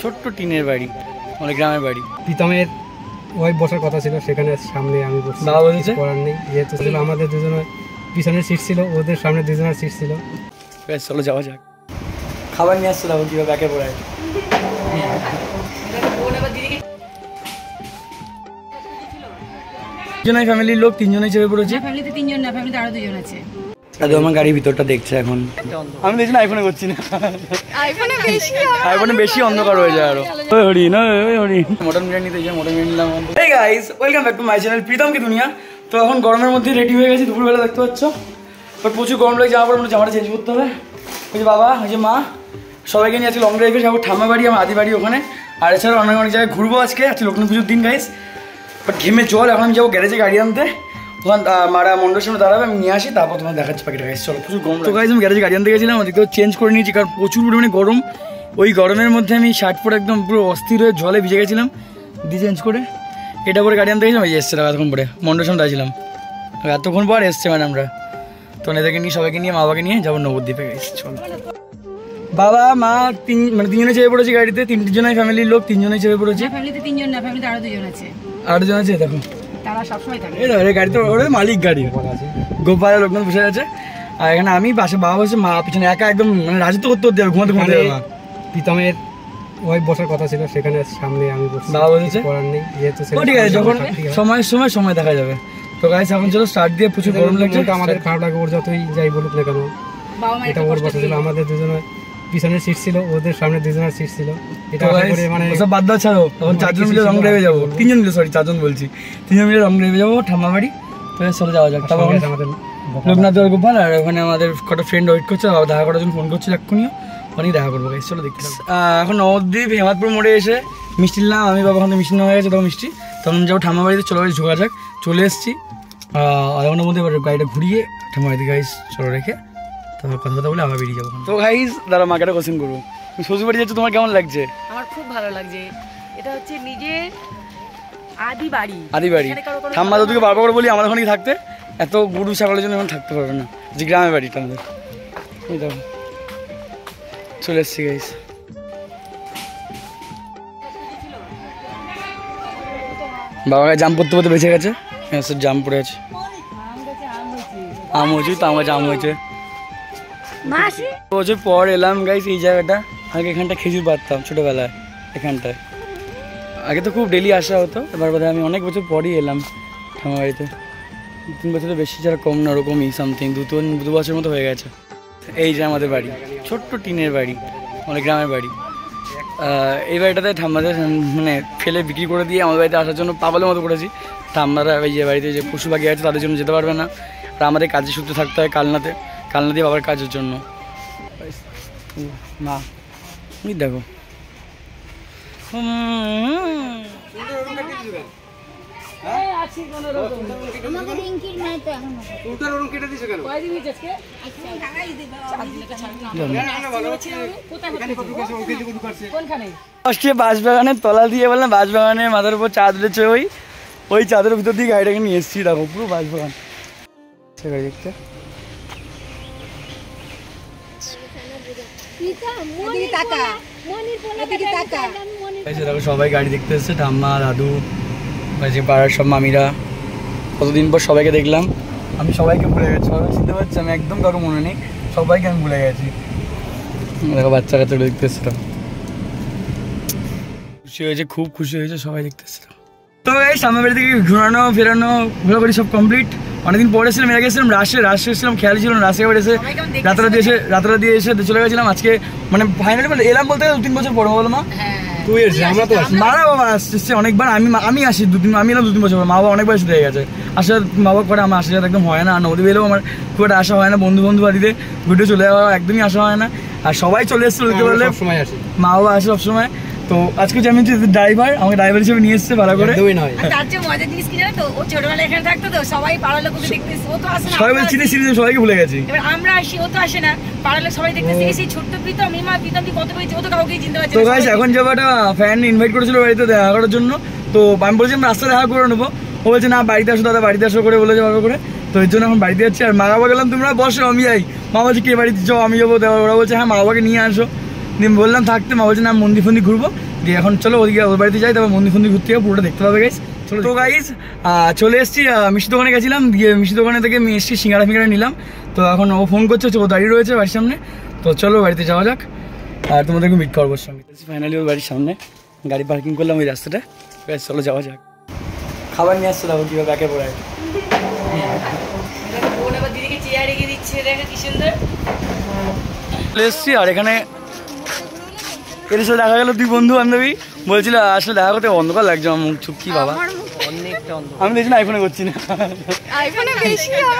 ছোট্ট টিনের বাড়ি মানে গ্রামের বাড়ি। প্রীতমের ওয়াইফ বসার কথা ছিল সেখানে সামনে আমি বলেছে? করার নেই যেহেতু ছিল আমাদের দুজনের পিছনের সিট ছিল ওদের সামনে দুজনের সিট ছিল। বেশ চলো যাওয়া যাক। খাবার নিয়ে আসছে দেখো কীভাবে একে। পড়ে তিনজনের ফ্যামিলির লোক তিনজনেই চেপে পড়েছে? ফ্যামিলিতে তিনজন না ফ্যামিলিতে আরও দুজন আছে। দাদু আমার গাড়ির ভিতরটা দেখছে এখন। আমি দেখছি না আইফোনে করছি না। আইফোনে বেশি আইফোনে বেশি অন্ধকার হয়ে যায় আরও। ওই হরিণ ওই হরিণ মটন বিরিয়ানি দিয়েছে মটন বিরিয়ানি নিলাম এই guys welcome back to my channel Pritam কি দুনিয়া তো এখন গরমের মধ্যে রেডি হয়ে গেছি দুপুরবেলা দেখতে পাচ্ছ। বাট প্রচুর গরম লাগে যাওয়ার পর আমরা জামাটা চেঞ্জ করতে হবে। ওই যে বাবা ওই যে মা সবাইকে নিয়ে আজকে লং ড্রাইভে যাব ঠাম্মা বাড়ি আমার আদি বাড়ি ওখানে। আর এছাড়া অনেক অনেক জায়গায় ঘুরবো আজকে আজকে লক্ষ্মী পুজোর দিন গাইস বাট ঘেমে জল এখন আমি যাব গ্যারেজে গাড়ি আনতে। তখন মারা মন্ডল সামনে দাঁড়াবে আমি নিয়ে আসি তারপর তোমার দেখাচ্ছি পাখিটা গাইস চলো প্রচুর গরম তো গাইস আমি গ্যারেজে গাড়ি আনতে গেছিলাম ওদিকে চেঞ্জ করে নিয়েছি কারণ প্রচুর পরিমাণে গরম। ওই গরমের মধ্যে আমি শার্ট পরে একদম পুরো অস্থির হয়ে জলে ভিজে গেছিলাম। দিয়ে চেঞ্জ করে এটা পরে গাড়ি আনতে গেছিলাম এই যে এসছে এতক্ষণ পরে মন্ডল সামনে দাঁড়িয়েছিলাম। এতক্ষণ পর এসছে মানে আমরা তো এদেরকে নিয়ে সবাইকে নিয়ে মা বাবাকে নিয়ে যাব নবদ্বীপে গেছি চলো। বাবা মা তিন মানে তিনজনে চেপে পড়েছে গাড়িতে তিনজনের ফ্যামিলির লোক তিনজনেই চেপে পড়েছে। ফ্যামিলিতে তিনজন না ফ্যামিলিতে আরও দুজন আছে। আটজন আছে দেখো। তারা সবসময় থাকে। এই গাড়ি তো ওরা মালিক গাড়ি। গোপালের লোকজন বসে আছে। আর এখানে আমি পাশে বাবা বসে মা পিছনে একা একদম মানে রাজত্ব করতে করতে ঘুমাতে ঘুমাতে। প্রীতমের ওয়াইফ বসার কথা ছিল সেখানে সামনে আমি বাবা বলেছে? করার নেই যেহেতু ঠিক আছে যখন সময়ের সময় সময় দেখা যাবে। তো গাইস এখন চলো স্টার্ট দিয়ে প্রচুর গরম লাগছে। আমাদের খারাপ লাগে ওর যতই যাই বলুক না কেন এটা ওর বসা ছিল আমাদের দুজনের পিছনের সিট ছিল ওদের সামনে দুজনের সিট ছিল। এটা করে মানে ওসব বাদ দাও ছাড়ো। তখন চারজন মিলে রং ড্রাইভে যাব। তিনজন মিলে সরি চারজন বলছি। তিনজন মিলে রং ড্রাইভে যাব ঠাম্মা বাড়ি। তো চলো যাওয়া যাক। তারপর আমাদের লোকনাথ গোপাল আর ওখানে আমাদের কটা ফ্রেন্ড ওয়েট করছে বাবা দেখা করার জন্য ফোন করছিল এক্ষুনিও ওখানেই দেখা করব guys, চলো দেখতে এখন নবদ্বীপ হেমাদপুর মোড়ে এসে মিষ্টি নিলাম। আমি বাবা ওখানে মিষ্টি নেওয়া হয়ে গেছে তখন মিষ্টি। তখন যাব ঠাম্মা বাড়িতে চলো গাইস ঢোকা যাক। চলে এসেছি। আধা ঘণ্টার মধ্যে গাড়িটা ঘুরিয়ে ঠাম্মা বাড়িতে গাইস চলো রেখে তারপর কথা বলে আবার বেরিয়ে যাব তো গাইস দাঁড়া মাকে একটা কোশ্চেন করব। তুমি শ্বশুর বাড়ি যাচ্ছ তোমার কেমন লাগছে? আমার খুব ভালো লাগছে। এটা হচ্ছে নিজের আদি বাড়ি। আদি বাড়ি। ঠাম্মা দাদুকে বারবার করে বলি আমাদের ওখানে থাকতে? এত গরু ছাগলের জন্য এখন থাকতে পারবে না। যে গ্রামের বাড়িটা আমাদের। এই দেখো। চলে এসছি গাইস বাবাকে জাম করতে করতে বেঁচে গেছে। হ্যাঁ স্যার জাম পড়ে আছে। আম হয়েছে তো আমার জাম হয়েছে। বছর পর এলাম গাইস এই জায়গাটা। আগে এখানটা খেজুর পারতাম ছোটোবেলায়, এখানটায়। আগে তো খুব ডেলি আসা হতো, এবার বোধহয় আমি অনেক বছর পরই এলাম আমার বাড়িতে। তিন বছর তো বেশি ছাড়া কম না ওরকমই সামথিং দু তিন, দু বছর মতো হয়ে গেছে। এই যে আমাদের বাড়ি, ছোট্ট টিনের বাড়ি মানে গ্রামের বাড়ি। এই বাড়িটাতে ঠাম্মাদের মানে ফেলে বিক্রি করে দিয়ে আমাদের বাড়িতে আসার জন্য পাগলের মতো করেছি। ঠাম্মারা এই যে বাড়িতে যে পশু পাখি আছে, তাদের জন্য যেতে পারবে না। আর আমাদের কাজে সূত্রে থাকতে হয় কালনাতে। কালনা দিয়ে বাবার কাজের জন্য। মা দেখো। ফার্স্টে বাঁশবাগানের তলা দিয়ে বললাম বাঁশবাগানের মাথার উপর চাঁদ উঠেছে ওই। ওই চাঁদের ভিতর দিয়ে গাড়িটাকে নিয়ে এসেছি দেখো পুরো সে গাড়ি দেখতে। সবাই গাড়ি দেখতে এসেছে ঠাম্মা দাদু যে পাড়ার সব মামিরা। কতদিন পর সবাইকে দেখলাম। আমি সবাইকে ভুলে গেছি সবাই চিনতে পারছি আমি একদম কারও মনে নেই। সবাইকে আমি ভুলে গেছি। দেখো বাচ্চা কাচ্চাগুলো দেখতে এসেছিলাম খুশি হয়েছে খুব খুশি হয়েছে সবাই দেখতে এসেছিলাম তো এই সামনে বাড়ি থেকে ঘোরানো ফেরানো ঘোরাঘুরি সব কমপ্লিট অনেকদিন পরে এসেছিলাম এর আগে এসেছিলাম রাশে রাশে এসেছিলাম খেয়াল ছিল না রাশে এবার এসে রাত্রা দিয়ে এসে রাত্রা দিয়ে এসে চলে গেছিলাম আজকে মানে ফাইনালি মানে এলাম বলতে গেলে দু তিন বছর পর বলো মা। তুই এসেছিস আমরা তো আসি মারা বাবা আসছে অনেকবার আমি আমি আসি দু তিন আমি এলাম দু তিন বছর মা বাবা অনেকবার এসে হয়ে গেছে। আসা মা বাবা করে আমার আসা যাওয়া একদম হয় না আর নদী এলেও আমার খুব একটা আসা হয় না বন্ধু বন্ধু বাড়িতে ঘুরতে চলে যাওয়া একদমই আসা হয় না। আর সবাই চলে এসছে বলতে পারলে মা বাবা আসে সবসময়। তো আজকে যে আমি ড্রাইভার আমাকে ড্রাইভার হিসেবে নিয়ে এসছে ভাড়া করে। একদমই নয়। তার চেয়ে মজার জিনিস কি জানো তো? ও এখানে থাকতো তো সবাই পাড়ার লোক ওকে দেখতেছে ও তো আসে না সবাই আমরা চিনি চিনি সবাইকে ভুলে গেছি। এবার আমরা আসি ও তো আসে না পাড়ার লোক সবাই দেখতেছে এই সেই ছোট্ট প্রীতম ইমা প্রীতম তুই কত পেয়েছি? ও তো কাউকে চিনতে পারছে তো গাইস এখন যাব একটা ফ্যান ইনভাইট করেছিল বাড়িতে দেখা করার জন্য তো আমি বলছিলাম রাস্তা দেখা করে নেব। ও বলছে না বাড়িতে আসো দাদা বাড়িতে আসো করে বলেছে ভালো করে। তো এর জন্য এখন বাড়িতে যাচ্ছি। আর মা বাবা গেলাম তোমরা বসো আমি যাই। মা বলছে কে বাড়িতে? যাও আমি যাব দেওয়া ওরা বলছে হ্যাঁ মা বাবাকে নিয়ে আসো। দিয়ে বললাম থাকতে মা বলছে না মন্দির ফন্দির ঘুরবো। দিয়ে এখন চলো ওদিকে ওর বাড়িতে যাই তারপর মন্দির ফন্দির ঘুরতে যাব পুরোটা দেখতে পাবে গাইস চলো তো গাইস চলে এসেছি মিষ্টি দোকানে গেছিলাম দিয়ে মিষ্টি দোকানে থেকে আমি এসেছি সিঙ্গাড়া ফিঙ্গাড়া নিলাম। তো এখন ও ফোন করছে ও দাঁড়িয়ে রয়েছে বাড়ির সামনে। তো চলো বাড়িতে যাওয়া যাক আর তোমাদেরকে মিট করব ওর সঙ্গে। ফাইনালি ওর বাড়ির সামনে গাড়ি পার্কিং করলাম ওই রাস্তাটা। ব্যাস চলো যাওয়া যাক। খাবার নিয়ে আসছে দেখো কীভাবে ব্যাকে পড়ায়? বোন আবার দিদিকে চেয়ারে গিয়ে দিচ্ছে দেখে কি চলে এসেছি আর এখানে এর সাথে দেখা গেল দুই বন্ধু বান্ধবী। বলছিল আসলে দেখা করতে অন্ধকার লাগছে আমার মুখ চুপ কি বাবা আমি দেখছি না আইফোনে করছি না।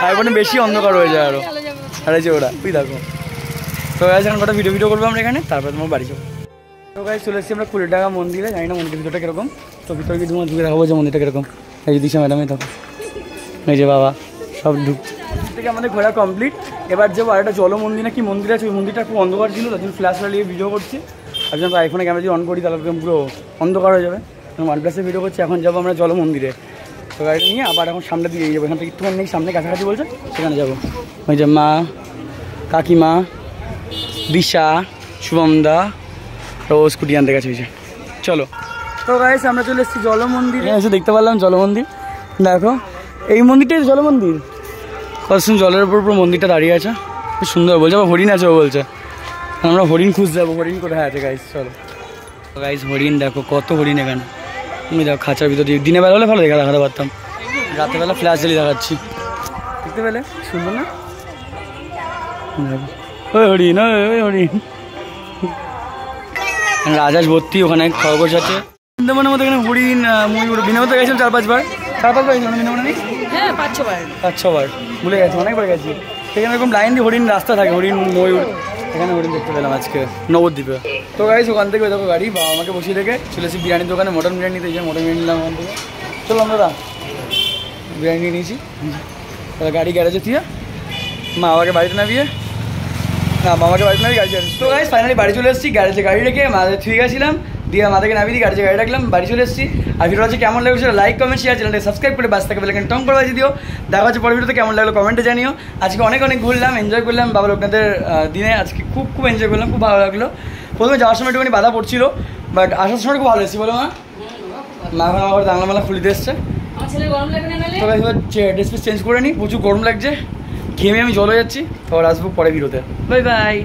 আইফোনে বেশি অন্ধকার হয়ে যায় আরও। আর যে ওরা তুই দেখো। তো এখন কটা ভিডিও ভিডিও করব আমরা এখানে তারপরে তোমার বাড়ি যাব। তো গাছ চলে এসেছি আমরা কুড়ি টাকা মন্দিরে জানি না মন্দির ভিতরটা কীরকম। তো ভিতরে গিয়ে তোমার ঢুকে দেখাবো যে মন্দিরটা কীরকম। এই যে দিশা ম্যাডামই থাকো এই যে বাবা সব ঢুক থেকে আমাদের ঘোরা কমপ্লিট এবার যাব আর একটা জল মন্দির না কি মন্দির আছে ওই মন্দিরটা খুব অন্ধকার ছিল তার জন্য ফ্ল্যাশ লাগিয়ে ভিডিও করছি। আর যখন আইফোনে ক্যামেরা যদি অন করি, তাহলে পুরো অন্ধকার হয়ে যাবে। ওয়ান প্লাসে ভিডিও করছি, এখন যাব আমরা জল মন্দিরে। তো গাড়িটা নিয়ে আবার এখন সামনে দিয়ে যাব। এখান থেকে একটুখানি নেই, সামনে কাছাকাছি বলছে সেখানে যাব। ওই যে মা, কাকিমা, দিশা শুভম দা ও স্কুটি আনতে গেছে, ওই যে। চলো। তো গাইস আমরা চলে এসেছি জল মন্দিরে। এসে দেখতে পারলাম জল মন্দির। দেখো, এই মন্দিরটাই জল মন্দির। কত জলের উপর পুরো মন্দিরটা দাঁড়িয়ে আছে। খুব সুন্দর, বলছে আবার হরিণ আছে, ও বলছে। আমরা হরিণ খুঁজ যাব। হরিণ কোথায় আছে গাইস চলো। গাইস হরিণ দেখো কত হরিণ এখানে। তুমি দেখো খাঁচার ভিতর দিয়ে দিনের বেলা হলে ভালো দেখা দেখাতে পারতাম। রাতের বেলা ফ্ল্যাশ জ্বালিয়ে দেখাচ্ছি। দেখতে পেলে? সুন্দর না? ওই হরিণ ওই ওই হরিণ। রাজাস ভর্তি ওখানে খরগোশ আছে। সুন্দরবনের মধ্যে এখানে হরিণ ময়ূর বিনোদে গেছিলাম চার পাঁচবার। চার পাঁচবার গেছিলাম বিনোদনে নেই হ্যাঁ পাঁচ ছবার। পাঁচ ছবার। ভুলে গেছি অনেকবার গেছি। সেখানে এরকম লাইন দিয়ে হরিণ রাস্তা থাকে হরিণ ময়ূর। এখানে হরিণ দেখতে পেলাম আজকে। নবদ্বীপে। তো গাইস ওখান থেকে দেখো গাড়ি বাবা আমাকে বসিয়ে রেখে চলেছি বিরিয়ানির দোকানে মটন বিরিয়ানি নিতে মটন বিরিয়ানি নিলাম ওখান থেকে। চলো আমরা বিরিয়ানি নিয়ে নিয়েছি। তাহলে গাড়ি গ্যারেজে দিয়ে মা বাবাকে বাড়িতে নামিয়ে না মামাকে বাড়িতে নামিয়ে গাড়ি তো গাইস ফাইনালি বাড়ি চলে এসেছি গ্যারেজে গাড়ি রেখে মাদের থুয়ে গেছিলাম দিয়ে মাদেরকে নামিয়ে দিয়ে গাড়িতে গাড়ি রাখলাম বাড়ি চলে এসেছি। আর ভিডিও আছে কেমন লাগল লাইক কমেন্ট শেয়ার চ্যানেলটা সাবস্ক্রাইব করে বাস থাকে বেলাকেন টং করে দিও। দেখা হচ্ছে পরের ভিডিওতে কেমন লাগল কমেন্টে জানিও। আজকে অনেক অনেক ঘুরলাম এনজয় করলাম বাবা লোকনাথের দিনে আজকে খুব খুব এনজয় করলাম খুব ভালো লাগল। প্রথমে যাওয়ার সময় একটুখানি বাধা পড়ছিল বাট আসার সময় খুব ভালো এসেছি বলো মা। মা এখন আমার বাংলা মালা খুলিতে এসছে। তো ড্রেস ফেস চেঞ্জ করে নিই প্রচুর গরম লাগছে। ঘেমে আমি জল যাচ্ছি তারপর আসব পরে ভিডিওতে। Bye bye